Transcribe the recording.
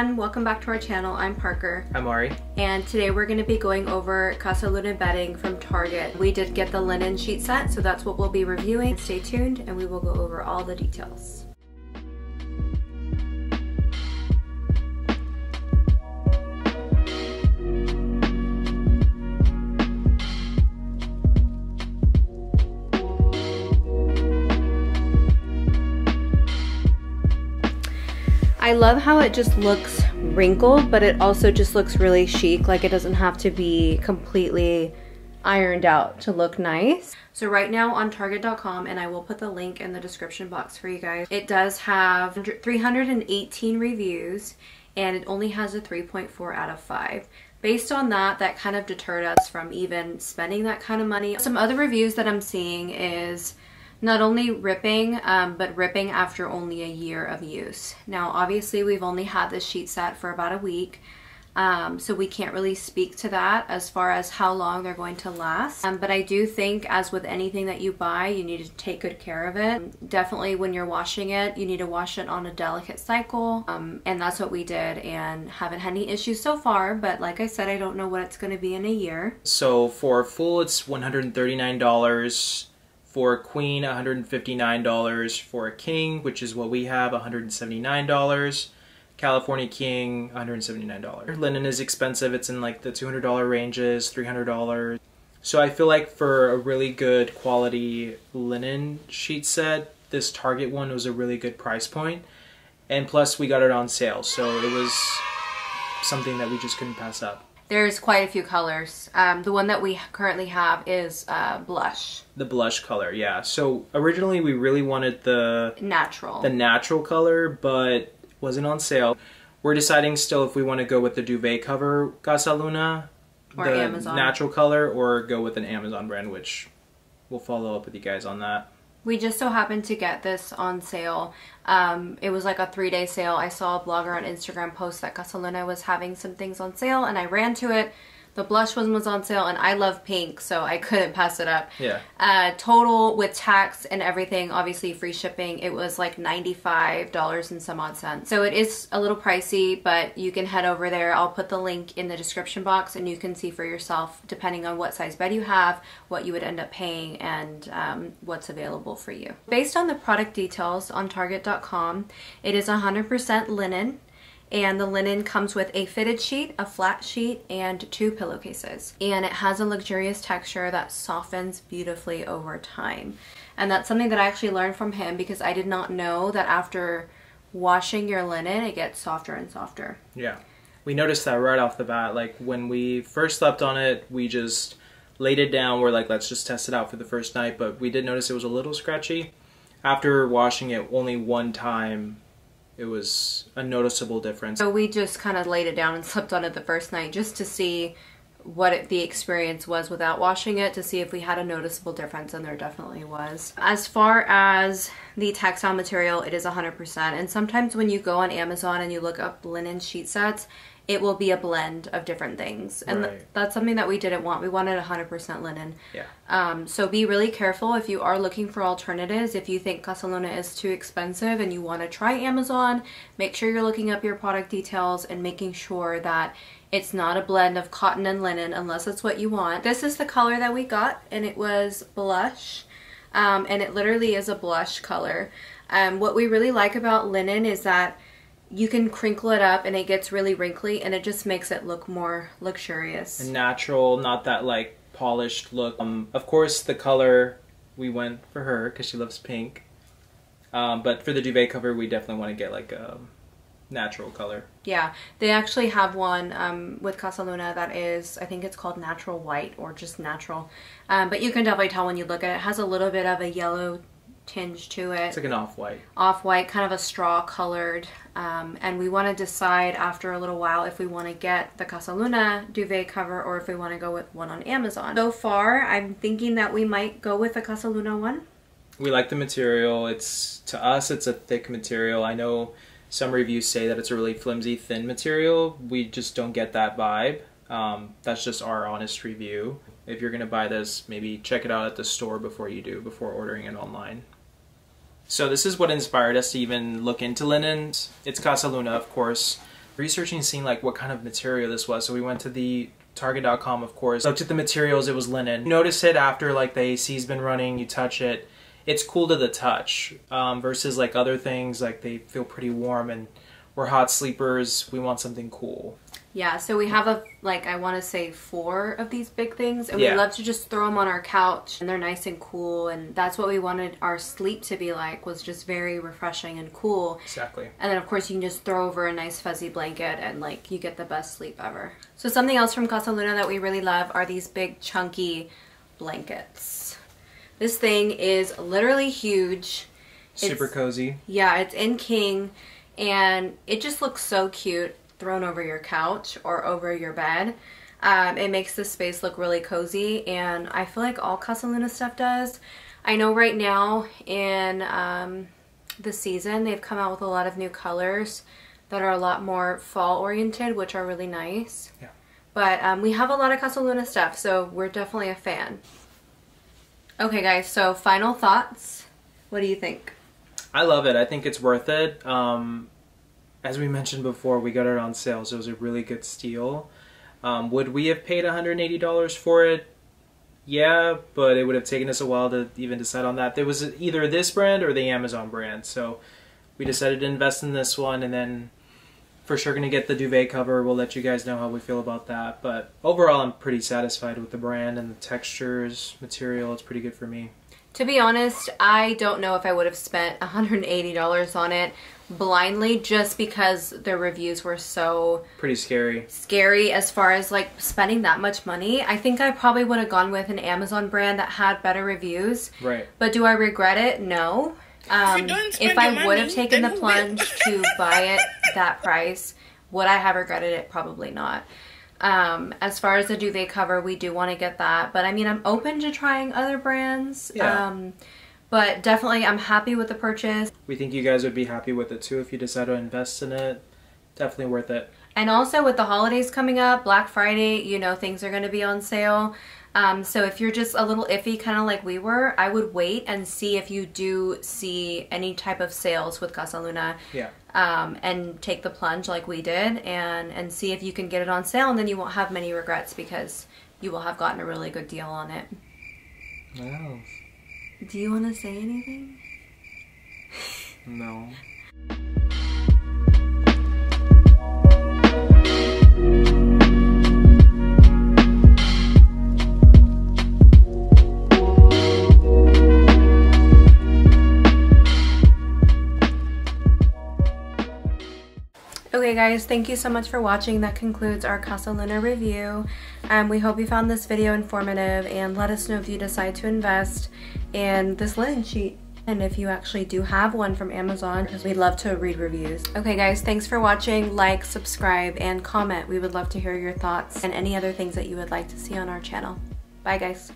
Everyone, welcome back to our channel. I'm Parker. I'm Ari. And today we're going to be going over Casaluna bedding from Target. We did get the linen sheet set, so that's what we'll be reviewing. Stay tuned and we will go over all the details. I love how it just looks wrinkled, but it also just looks really chic. Like it doesn't have to be completely ironed out to look nice. So right now on Target.com, and I will put the link in the description box for you guys, it does have 318 reviews and it only has a 3.4 out of 5. Based on that, that kind of deterred us from even spending that kind of money. Some other reviews that I'm seeing is not only ripping, um, but ripping after only a year of use. Now, obviously, we've only had this sheet set for about a week, um, so we can't really speak to that as far as how long they're going to last. Um, but I do think, as with anything that you buy, you need to take good care of it. Definitely, when you're washing it, you need to wash it on a delicate cycle, um, and that's what we did, and haven't had any issues so far. But like I said, I don't know what it's going to be in a year. So for full, it's $139 for a queen, $159. For a king, which is what we have, $179. California king, $179. Linen is expensive. It's in like the $200 ranges, $300. So I feel like for a really good quality linen sheet set, this Target one was a really good price point. And plus we got it on sale, so it was something that we just couldn't pass up. There's quite a few colors. Um, the one that we currently have is uh, blush. The blush color, yeah. So originally we really wanted the natural, the natural color, but wasn't on sale. We're deciding still if we want to go with the duvet cover Casaluna, or the Amazon. natural color, or go with an Amazon brand, which we'll follow up with you guys on that. We just so happened to get this on sale. Um, it was like a three day sale. I saw a blogger on Instagram post that Casaluna was having some things on sale and I ran to it. The blush one was on sale and I love pink so I couldn't pass it up. Yeah. Uh, total with tax and everything, obviously free shipping, it was like $95 and some odd cents. So it is a little pricey but you can head over there. I'll put the link in the description box and you can see for yourself depending on what size bed you have, what you would end up paying and um, what's available for you. Based on the product details on Target.com, it is 100% linen and the linen comes with a fitted sheet, a flat sheet, and two pillowcases. And it has a luxurious texture that softens beautifully over time. And that's something that I actually learned from him because I did not know that after washing your linen, it gets softer and softer. Yeah. We noticed that right off the bat. Like when we first slept on it, we just laid it down. We're like, let's just test it out for the first night. But we did notice it was a little scratchy. After washing it only one time, it was a noticeable difference. So we just kind of laid it down and slept on it the first night just to see what it, the experience was without washing it to see if we had a noticeable difference and there definitely was. As far as the textile material, it is 100% and sometimes when you go on Amazon and you look up linen sheet sets, it will be a blend of different things. And Right. th- that's something that we didn't want. We wanted 100% linen. Yeah. Um, so be really careful if you are looking for alternatives. If you think Casaluna is too expensive and you want to try Amazon, make sure you're looking up your product details and making sure that it's not a blend of cotton and linen unless it's what you want. This is the color that we got and it was blush. Um, and it literally is a blush color. Um, what we really like about linen is that you can crinkle it up and it gets really wrinkly and it just makes it look more luxurious. natural, not that like polished look. Um, of course, the color we went for her because she loves pink. Um, but for the duvet cover, we definitely want to get like a natural color. Yeah, they actually have one um, with Casaluna that is, I think it's called natural white or just natural. Um, but you can definitely tell when you look at it. It has a little bit of a yellow tinge to it. It's like an off-white. Off-white, kind of a straw colored. Um, and we want to decide after a little while if we want to get the Casaluna duvet cover or if we want to go with one on Amazon. So far, I'm thinking that we might go with the Casaluna one. We like the material. It's to us, it's a thick material. I know some reviews say that it's a really flimsy, thin material. We just don't get that vibe. Um, that's just our honest review. If you're gonna buy this, maybe check it out at the store before you do, before ordering it online. So this is what inspired us to even look into linens. It's Casaluna, of course. researching seeing like what kind of material this was. So we went to the target.com of course looked at the materials it was linen notice it after like the ac's been running you touch it it's cool to the touch um, versus like other things like they feel pretty warm and we're hot sleepers we want something cool yeah, so we have a like I want to say four of these big things, and Yeah. we love to just throw them on our couch, and they're nice and cool, and that's what we wanted our sleep to be like was just very refreshing and cool. exactly And then of course you can just throw over a nice fuzzy blanket, and like you get the best sleep ever. So something else from Casaluna that we really love are these big chunky blankets. This thing is literally huge. super It's- cozy Yeah, it's in king and it just looks so cute thrown over your couch or over your bed. Um, it makes the space look really cozy and I feel like all Casaluna stuff does. I know right now in um, the season they've come out with a lot of new colors that are a lot more fall oriented which are really nice. Yeah. But um, we have a lot of Casaluna stuff so we're definitely a fan. Okay guys, so final thoughts. What do you think? I love it. I think it's worth it. Um, as we mentioned before, we got it on sale, so it was a really good steal. Um, would we have paid $180 for it? Yeah, but it would have taken us a while to even decide on that. There was either this brand or the Amazon brand, so we decided to invest in this one, and then for sure going to get the duvet cover. We'll let you guys know how we feel about that. But overall, I'm pretty satisfied with the brand and the textures, material. It's pretty good for me. To be honest, I don't know if I would have spent $180 on it blindly just because the reviews were so Pretty scary. scary as far as like spending that much money. I think I probably would have gone with an Amazon brand that had better reviews. Right. But do I regret it? No. Um, don't if I would have taken the plunge to buy it that price, would I have regretted it? Probably not. Um, as far as the duvet cover, we do want to get that. But I mean, I'm open to trying other brands. Yeah. Um, but definitely, I'm happy with the purchase. We think you guys would be happy with it too if you decide to invest in it. Definitely worth it. And also with the holidays coming up, Black Friday, you know, things are going to be on sale. Um, so if you're just a little iffy, kind of like we were, I would wait and see if you do see any type of sales with Casaluna. Yeah. Um, and take the plunge like we did and, and see if you can get it on sale and then you won't have many regrets because you will have gotten a really good deal on it. Wow. Do you want to say anything? No. Guys, thank you so much for watching. That concludes our Casaluna review. Um, we hope you found this video informative and let us know if you decide to invest in this linen sheet and if you actually do have one from Amazon because we'd love to read reviews. Okay guys, thanks for watching. Like, subscribe, and comment. We would love to hear your thoughts and any other things that you would like to see on our channel. Bye guys.